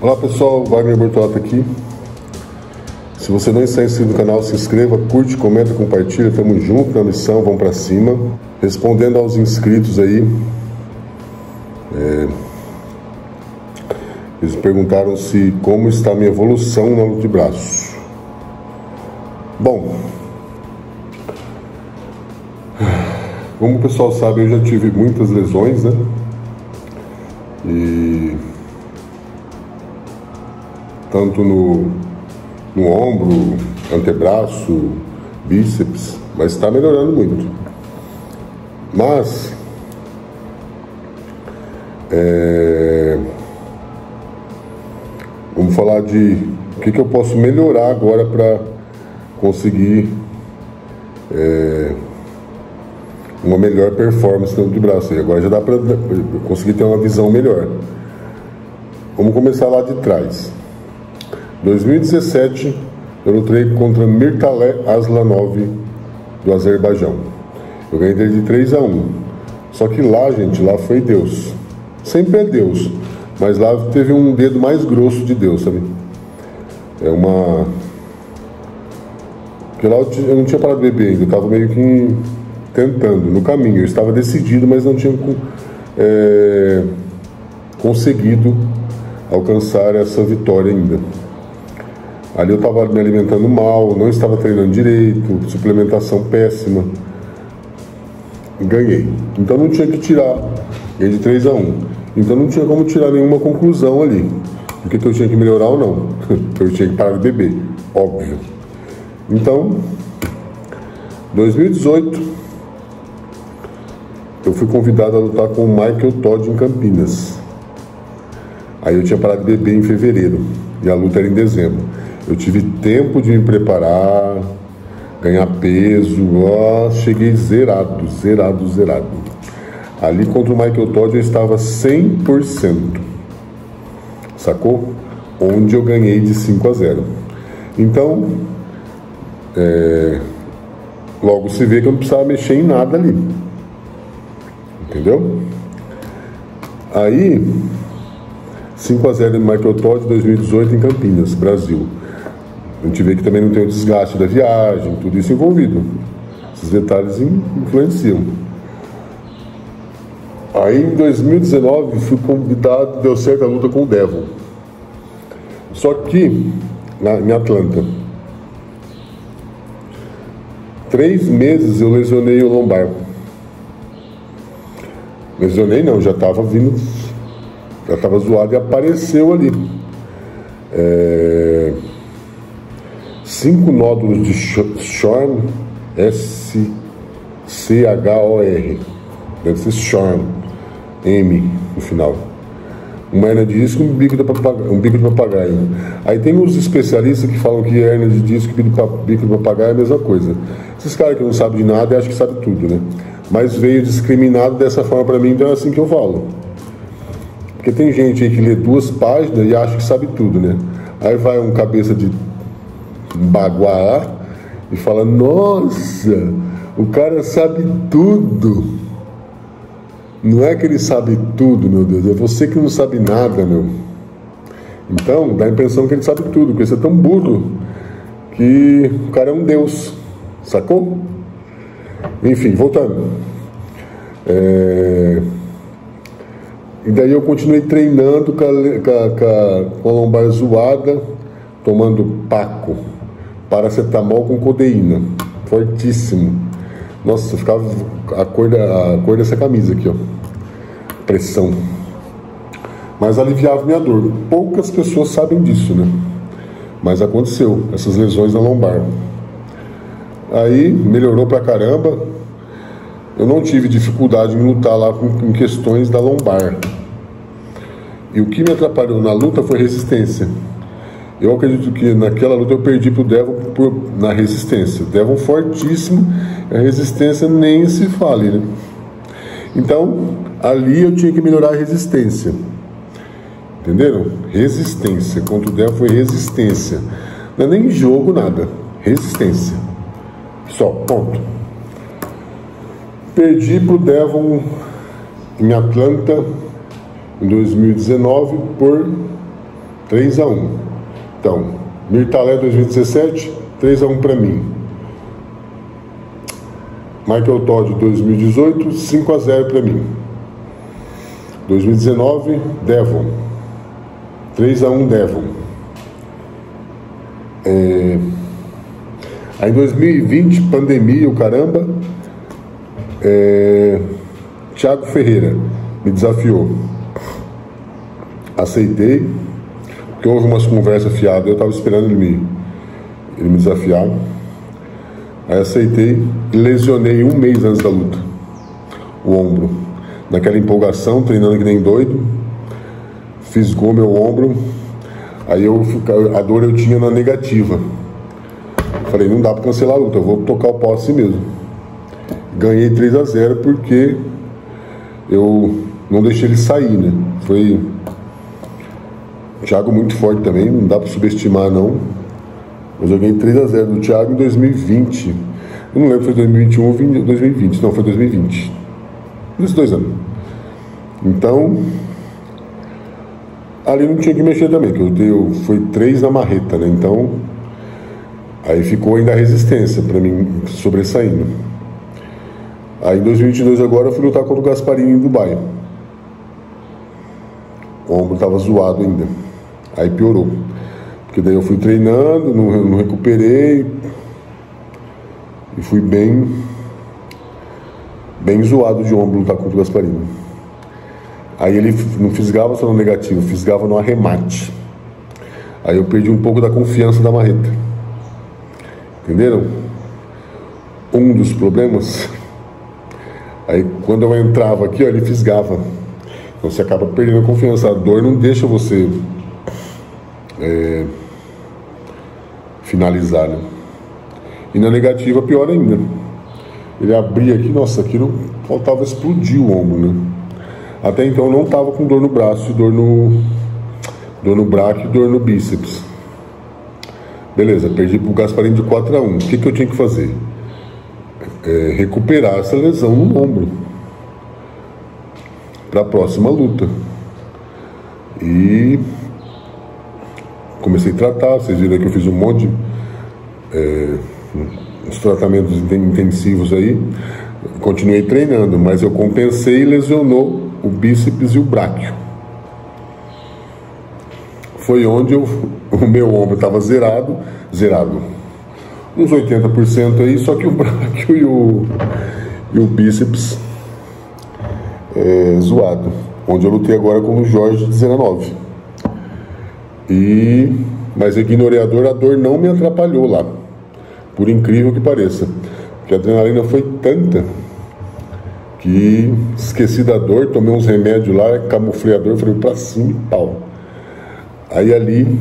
Olá pessoal, Wagner Bortolata aqui. Se você não está inscrito no canal, se inscreva, curte, comenta, compartilha. Tamo junto na missão, vamos para cima. Respondendo aos inscritos aí, é, eles perguntaram se como está a minha evolução na luta de braço. Bom, como o pessoal sabe, eu já tive muitas lesões, né? E tanto no, no ombro, antebraço, bíceps, mas está melhorando muito. Mas é, vamos falar de o que, que eu posso melhorar agora para conseguir é, uma melhor performance no de braço. E agora já dá para conseguir ter uma visão melhor. Vamos começar lá de trás. 2017 eu lutei contra Mirtalé Aslanov do Azerbaijão. Eu ganhei dele de 3 a 1. Só que lá, gente, lá foi Deus. Sempre é Deus, mas lá teve um dedo mais grosso de Deus, sabe? É uma porque lá eu não tinha parado de beber ainda, eu estava meio que tentando, no caminho. Eu estava decidido, mas não tinha é, conseguido alcançar essa vitória ainda. Ali eu estava me alimentando mal, não estava treinando direito, suplementação péssima. Ganhei. Então não tinha que tirar. Ganhei de 3 a 1. Então não tinha como tirar nenhuma conclusão ali. O que, que eu tinha que melhorar ou não. eu tinha que parar de beber, óbvio. Então, 2018, eu fui convidado a lutar com o Michael Todd em Campinas. Aí eu tinha parado de beber em fevereiro e a luta era em dezembro. Eu tive tempo de me preparar, ganhar peso, ó, cheguei zerado, zerado, zerado. Ali contra o Michael Todd eu estava 100%, sacou? Onde eu ganhei de 5 a 0. Então, é, logo se vê que eu não precisava mexer em nada ali. Entendeu? Aí, 5 a 0 no Michael Todd 2018 em Campinas, Brasil. A gente vê que também não tem o desgaste da viagem, tudo isso envolvido. Esses detalhes influenciam. Aí em 2019 fui convidado, deu certo a luta com o Devon. Só que, na, em Atlanta, três meses eu lesionei o lombar. Lesionei não, já estava vindo, já estava zoado e apareceu ali. É, cinco nódulos de Schorn, S-C-H-O-R, deve ser Schorn, M no final. Uma hernia de disco e um bico de papagaio. Um bico de papagaio. Aí tem os especialistas que falam que hernia de disco e bico de papagaio é a mesma coisa. Esses caras que não sabem de nada acham que sabem tudo, né? Mas veio discriminado dessa forma para mim, então é assim que eu falo. Porque tem gente aí que lê duas páginas e acha que sabe tudo, né? Aí vai um cabeça de baguá e fala: Nossa, o cara sabe tudo. Não é que ele sabe tudo, meu Deus, é você que não sabe nada, meu. Então, dá a impressão que ele sabe tudo, porque você é tão burro que o cara é um Deus, sacou? Enfim, voltando. É... E daí eu continuei treinando com a, com a, com a lombar zoada, tomando paco paracetamol com codeína, fortíssimo. Nossa, ficava a cor, da, a cor dessa camisa aqui, ó. Pressão. Mas aliviava minha dor. Poucas pessoas sabem disso, né? Mas aconteceu, essas lesões na lombar. Aí melhorou pra caramba. Eu não tive dificuldade em lutar lá com, questões da lombar. E o que me atrapalhou na luta foi resistência. Eu acredito que naquela luta eu perdi pro Devon por, na resistência. Devon fortíssimo, a resistência nem se fale, né? Então, ali eu tinha que melhorar a resistência. Entenderam? Resistência. Contra o Devon foi resistência. Não é nem jogo, nada. Resistência. Só, ponto. Perdi pro Devon em Atlanta em 2019 por 3 a 1 Então, Mirtalé 2017, 3 a 1 para mim. Michael Todd 2018, 5 a 0 para mim. 2019, Devon. 3 a 1 Devon. É... Aí em 2020, pandemia, o caramba. É... Tiago Ferreira me desafiou. Aceitei, porque houve umas conversas fiadas, eu estava esperando ele me, ele me desafiar. Aí aceitei e lesionei um mês antes da luta o ombro. Naquela empolgação, treinando que nem doido, fisgou meu ombro. Aí eu a dor eu tinha na negativa. Falei, não dá para cancelar a luta, eu vou tocar o pau assim mesmo. Ganhei 3 a 0 porque eu não deixei ele sair, né? Foi Thiago muito forte também, não dá para subestimar não. Eu joguei 3 a 0 do Thiago em 2020. Eu não lembro se foi 2021 ou 2020. Não, foi 2020. Nesses dois anos. Então, ali não tinha que mexer também, que eu, dei, foi três na marreta, né? Então, aí ficou ainda a resistência para mim sobressaindo. Aí em 2022 agora eu fui lutar contra o Gasparini em Dubai. O ombro estava zoado ainda. Aí piorou. Porque daí eu fui treinando, não, não recuperei. E fui bem. Bem zoado de ombro lutar contra o Gasparini. Aí ele não fisgava só no negativo, fisgava no arremate. Aí eu perdi um pouco da confiança da marreta. Entenderam? Um dos problemas. Aí quando eu entrava aqui, ó, ele fisgava. Então você acaba perdendo a confiança. A dor não deixa você é, finalizar. Né? E na negativa, pior ainda. Ele abria aqui, nossa, aquilo faltava explodir o ombro, né? Até então eu não estava com dor no braço, dor no, dor no braço e dor no bíceps. Beleza, perdi pro Gasparim de 4 a 1 O que, que eu tinha que fazer? É, recuperar essa lesão no ombro para a próxima luta. E comecei a tratar, vocês viram que eu fiz um monte de é, uns tratamentos intensivos aí. Continuei treinando, mas eu compensei e lesionou o bíceps e o bráquio. Foi onde eu, o meu ombro estava zerado, zerado, uns 80% aí, só que o bráquio e o, e o bíceps é, zoado. Onde eu lutei agora com o Jorge 19. E, mas ignorei a dor, a dor não me atrapalhou lá. Por incrível que pareça. Porque a adrenalina foi tanta que esqueci da dor, tomei uns remédios lá, camuflei a dor, falei pra cima e pau. Aí ali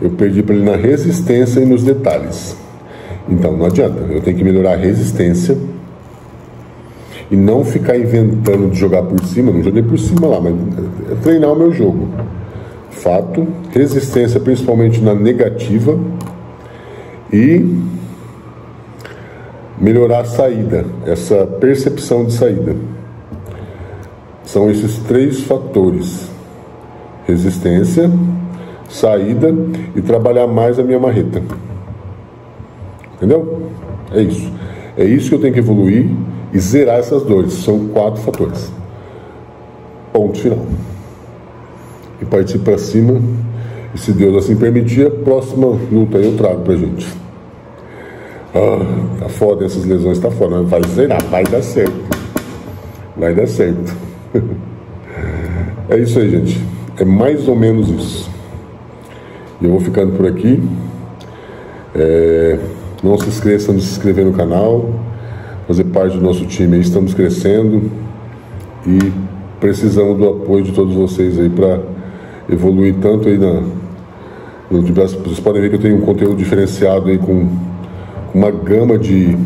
eu perdi para ele na resistência e nos detalhes. Então não adianta, eu tenho que melhorar a resistência e não ficar inventando de jogar por cima, não joguei por cima lá, mas é treinar o meu jogo. Fato, resistência principalmente na negativa e melhorar a saída, essa percepção de saída. São esses três fatores: resistência, saída e trabalhar mais a minha marreta. Entendeu? É isso. É isso que eu tenho que evoluir e zerar essas dores. São quatro fatores. Ponto final. E partir para cima. E se Deus assim permitir, a próxima luta eu trago pra gente. Ah, tá foda essas lesões, tá foda, vai zerar, vai dar certo. Vai dar certo. é isso aí, gente. É mais ou menos isso. E eu vou ficando por aqui. É... Não se esqueçam de se inscrever no canal fazer parte do nosso time. Estamos crescendo e precisamos do apoio de todos vocês aí para evoluir tanto aí na no, vocês podem ver que eu tenho um conteúdo diferenciado aí com uma gama de,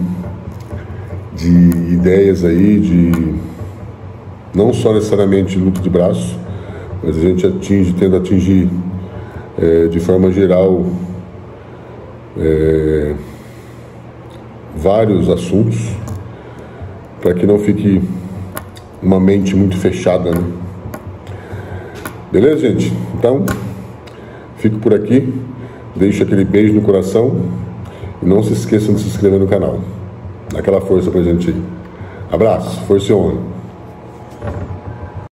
de ideias aí de não só necessariamente luta de braço, mas a gente atinge, tenta atingir é, de forma geral é, vários assuntos para que não fique uma mente muito fechada, né? Beleza, gente? Então, fico por aqui. Deixo aquele beijo no coração. E não se esqueçam de se inscrever no canal. Dá aquela força pra gente. Abraço, força e honra.